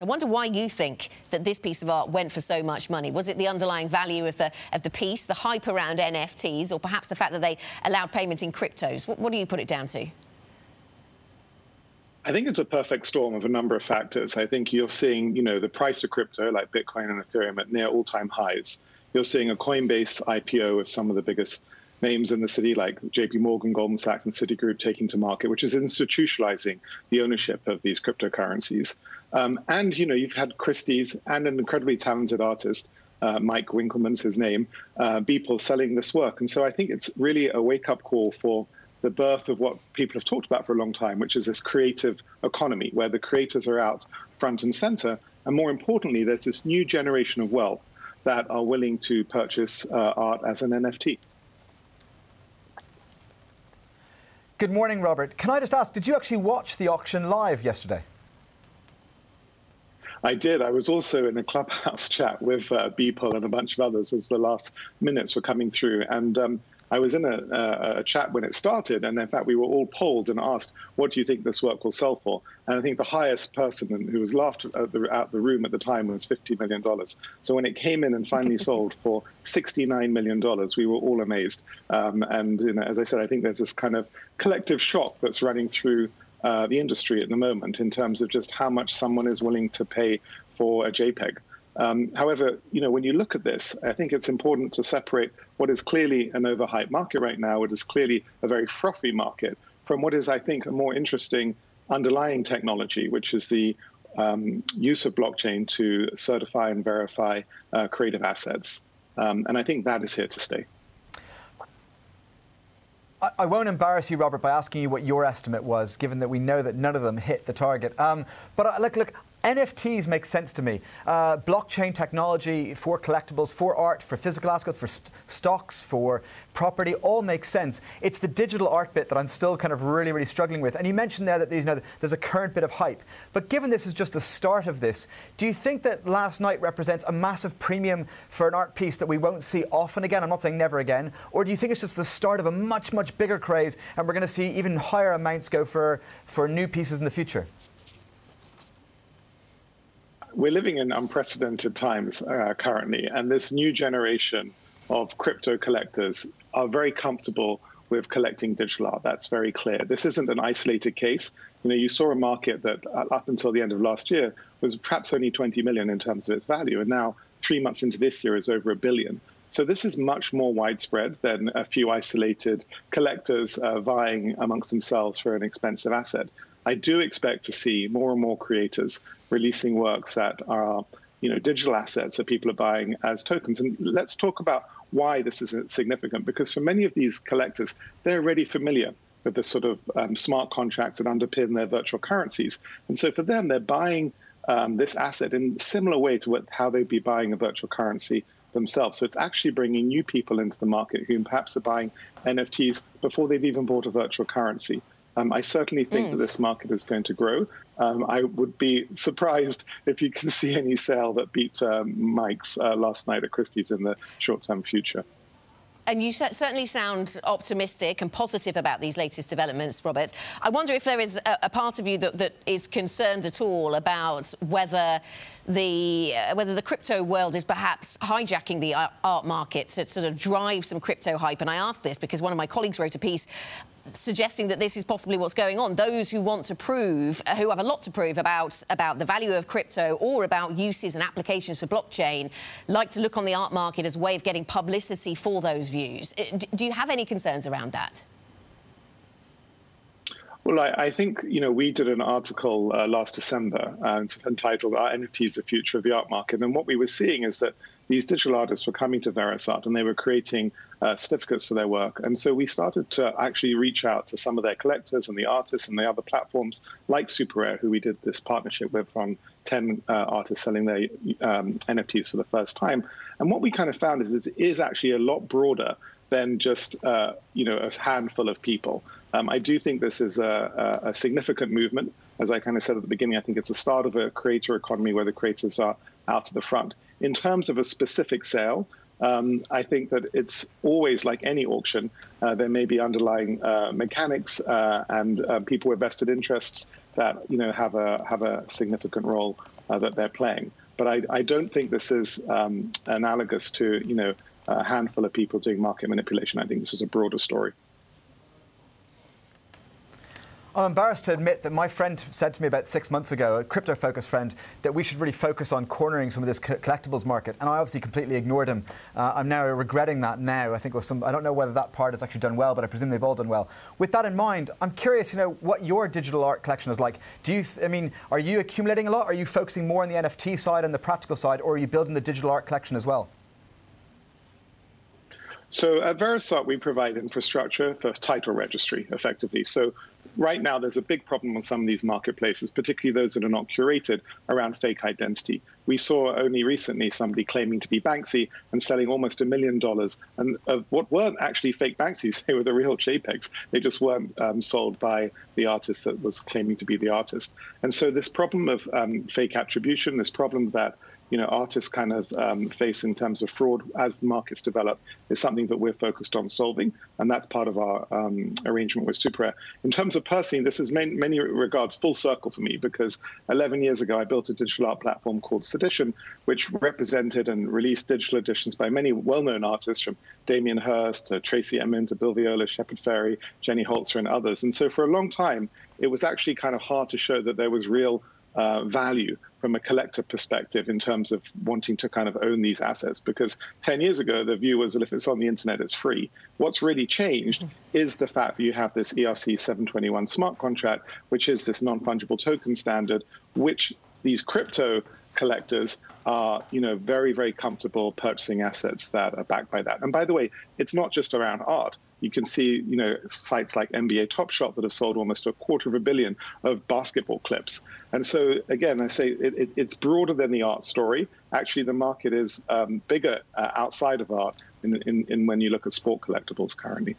I wonder why you think that this piece of art went for so much money. Was it the underlying value of the of the piece, the hype around NFTs, or perhaps the fact that they allowed payment in cryptos? What, what do you put it down to? I think it's a perfect storm of a number of factors. I think you're seeing, you know, the price of crypto, like Bitcoin and Ethereum, at near all-time highs. You're seeing a Coinbase IPO of some of the biggest names in the city like JP Morgan, Goldman Sachs, and Citigroup taking to market, which is institutionalizing the ownership of these cryptocurrencies. Um, and you know, you've had Christie's and an incredibly talented artist, uh, Mike Winkelmann's his name, uh, Beeple selling this work. And so I think it's really a wake-up call for the birth of what people have talked about for a long time, which is this creative economy where the creators are out front and center. And more importantly, there's this new generation of wealth that are willing to purchase uh, art as an NFT. Good morning, Robert. Can I just ask, did you actually watch the auction live yesterday? I did. I was also in a clubhouse chat with uh, Beeple and a bunch of others as the last minutes were coming through. And um, I was in a, a, a, chat when it started, and in fact, we were all polled and asked, "What do you think this work will sell for?" And I think the highest person who was laughed at the, out the room at the time was fifty million dollars. So when it came in and finally sold for sixty-nine million dollars, we were all amazed. Um, and you know, as I said, I think there's this kind of collective shock that's running through uh, the industry at the moment in terms of just how much someone is willing to pay for a JPEG. Um, however, you know, when you look at this, I think it's important to separate what is clearly an overhyped market right now, what is clearly a very frothy market, from what is, I think, a more interesting underlying technology, which is the um, use of blockchain to certify and verify uh, creative assets. Um, and I think that is here to stay. I won't embarrass you, Robert, by asking you what your estimate was, given that we know that none of them hit the target. Um, but uh, look, look, NFTs make sense to me. Uh, blockchain technology for collectibles, for art, for physical assets, for st stocks, for property, all makes sense. It's the digital art bit that I'm still kind of really, really struggling with. And you mentioned there that you know, there's a current bit of hype. But given this is just the start of this, do you think that last night represents a massive premium for an art piece that we won't see often again? I'm not saying never again. Or do you think it's just the start of a much, much bigger craze and we're going to see even higher amounts go for, for new pieces in the future? We're living in unprecedented times uh, currently, and this new generation of crypto collectors are very comfortable with collecting digital art. That's very clear. This isn't an isolated case. You know, you saw a market that uh, up until the end of last year was perhaps only 20 million in terms of its value, and now three months into this year is over a billion. So this is much more widespread than a few isolated collectors uh, vying amongst themselves for an expensive asset. I do expect to see more and more creators releasing works that are, you know, digital assets that people are buying as tokens. And let's talk about why this is significant, because for many of these collectors, they're already familiar with the sort of um, smart contracts that underpin their virtual currencies. And so for them, they're buying um, this asset in a similar way to what, how they'd be buying a virtual currency themselves. So it's actually bringing new people into the market who perhaps are buying NFTs before they've even bought a virtual currency. Um, I certainly think mm. that this market is going to grow. Um, I would be surprised if you can see any sale that beat um, Mike's uh, last night at Christie's in the short-term future. And you certainly sound optimistic and positive about these latest developments, Robert. I wonder if there is a, a part of you that, that is concerned at all about whether the uh, whether the crypto world is perhaps hijacking the art market to sort of drive some crypto hype. And I ask this because one of my colleagues wrote a piece suggesting that this is possibly what's going on. Those who want to prove, uh, who have a lot to prove about, about the value of crypto or about uses and applications for blockchain, like to look on the art market as a way of getting publicity for those views. Uh, do you have any concerns around that? Well, I, I, think you know we did an article uh, last December uh, entitled "Are NFTs the future of the art market?" And what we were seeing is that these digital artists were coming to Verisart and they were creating uh, certificates for their work. And so we started to actually reach out to some of their collectors and the artists and the other platforms like SuperRare, who we did this partnership with on 10 uh, artists selling their um, NFTs for the first time. And what we kind of found is it is actually a lot broader than just uh, you know a handful of people. Um, I do think this is a, a, significant movement. As I kind of said at the beginning, I think it's the start of a creator economy where the creators are out at the front. In terms of a specific sale, um, I think that it's always like any auction. Uh, there may be underlying uh, mechanics uh, and uh, people with vested interests that you know have a have a significant role uh, that they're playing. But I, I don't think this is um, analogous to, you know, a handful of people doing market manipulation. I think this is a broader story. I'm embarrassed to admit that my friend said to me about six months ago, a crypto focused friend, that we should really focus on cornering some of this collectibles market. And I obviously completely ignored him. Uh, I'm now regretting that now. I think was some, I don't know whether that part has actually done well, but I presume they've all done well. With that in mind, I'm curious, you know, what your digital art collection is like. Do you, I mean, are you accumulating a lot? Are you focusing more on the NFT side and the practical side, or are you building the digital art collection as well? So at Verisart, we provide infrastructure for title registry, effectively. So right now, there's a big problem on some of these marketplaces, particularly those that are not curated, around fake identity. We saw only recently somebody claiming to be Banksy and selling almost a million dollars and of what weren't actually fake Banksys. They were the real JPEGs. They just weren't um, sold by the artist that was claiming to be the artist. And so this problem of um, fake attribution, this problem that you know, artists kind of um, face in terms of fraud as the markets develop is something that we're focused on solving, and that's part of our um, arrangement with SuperRare. In terms of personally, this is many, many regards full circle for me because 11 years ago I built a digital art platform called Sedition, which represented and released digital editions by many well-known artists from Damien Hirst to Tracey Emin to Bill Viola, Shepard Fairey, Jenny Holzer, and others. And so for a long time, it was actually kind of hard to show that there was real uh, value from a collector perspective in terms of wanting to kind of own these assets. Because 10 years ago, the view was, well, if it's on the internet, it's free. What's really changed is the fact that you have this ERC 721 smart contract, which is this non fungible token standard, which these crypto collectors are, you know, very, very comfortable purchasing assets that are backed by that. And by the way, it's not just around art you can see, you know, sites like NBA Top Shot that have sold almost a quarter of a billion of basketball clips. And so, again, I say it, it, it's broader than the art story. Actually, the market is um, bigger uh, outside of art in, in, in when you look at sport collectibles currently.